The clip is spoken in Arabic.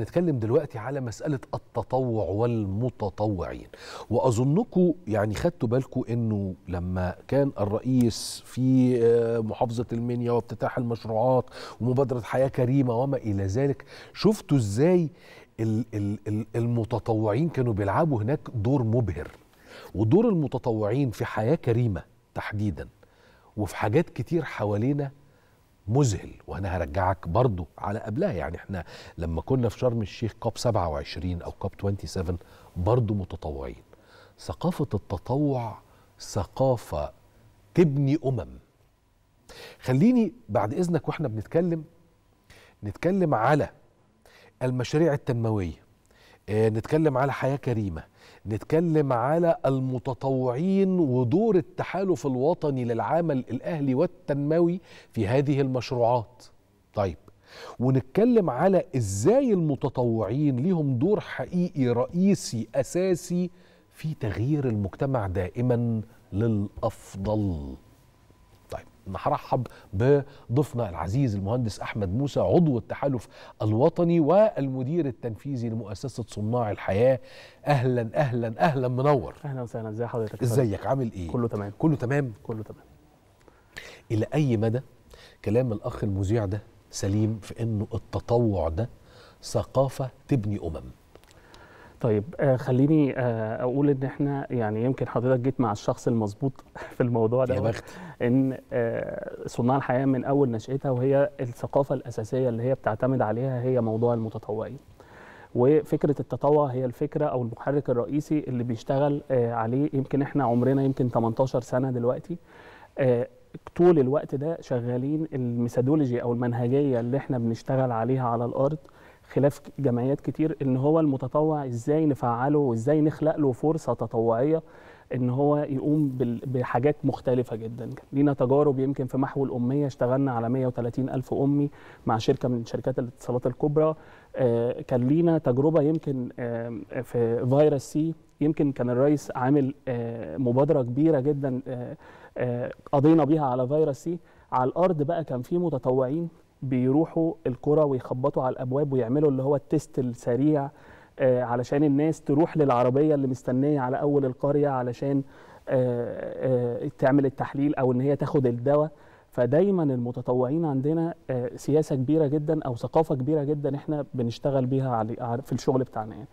نتكلم دلوقتي على مسألة التطوع والمتطوعين. وأظنكم يعني خدتوا بالكم أنه لما كان الرئيس في آه، محافظة المنيا وافتتاح المشروعات ومبادرة حياة كريمة وما إلى ذلك شفتوا إزاي ال- ال- ال- المتطوعين كانوا بيلعبوا هناك دور مبهر. ودور المتطوعين في حياة كريمة تحديدا وفي حاجات كتير حوالينا مذهل وأنا هرجعك برضو على قبلها. يعني إحنا لما كنا في شرم الشيخ كوب 27 أو كوب 27 برضو متطوعين. ثقافة التطوع ثقافة تبني أمم. خليني بعد إذنك وإحنا بنتكلم نتكلم على المشاريع التنموية. آه، نتكلم على حياة كريمة. نتكلم على المتطوعين ودور التحالف الوطني للعمل الأهلي والتنموي في هذه المشروعات. طيب ونتكلم على إزاي المتطوعين ليهم دور حقيقي رئيسي أساسي في تغيير المجتمع دائما للأفضل. هرحب بضيفنا العزيز المهندس أحمد موسى عضو التحالف الوطني والمدير التنفيذي لمؤسسة صناع الحياة. أهلا أهلا أهلا منور. أهلا وسهلا. ازي حضرتك؟ إزيك؟ عامل إيه؟ كله تمام. كله تمام؟ كله تمام. إلى أي مدى كلام الأخ المذيع ده سليم في إنه التطوع ده ثقافة تبني أمم؟ طيب آه خليني آه أقول إن إحنا يعني يمكن حضرتك جيت مع الشخص المظبوط في الموضوع ده يا بخت. إن آه صناع الحياة من أول نشأتها وهي الثقافة الأساسية اللي هي بتعتمد عليها هي موضوع المتطوعين. وفكرة التطوع هي الفكرة أو المحرك الرئيسي اللي بيشتغل آه عليه يمكن إحنا عمرنا يمكن 18 سنة دلوقتي. آه طول الوقت ده شغالين ال methodology أو المنهجية اللي إحنا بنشتغل عليها على الأرض خلاف جمعيات كتير إن هو المتطوع إزاي نفعله وإزاي نخلق له فرصة تطوعية إن هو يقوم بحاجات مختلفة جدا. لينا تجارب يمكن في محو الأمية اشتغلنا على 130 ألف أمي مع شركة من شركات الاتصالات الكبرى. آه، كان لينا تجربة يمكن في فيروس سي يمكن كان الرئيس عامل آه، مبادرة كبيرة جدا آه، قضينا بيها على فيروس سي. على الأرض بقى كان في متطوعين بيروحوا القرى ويخبطوا على الأبواب ويعملوا اللي هو ال test السريع آه، علشان الناس تروح للعربية اللي مستنية على أول القرية علشان آه، آه، تعمل التحليل أو إن هي تاخد الدواء. فدايما المتطوعين عندنا سياسة كبيرة جدا أو ثقافة كبيرة جدا إحنا بنشتغل بيها في الشغل بتاعنا يعني.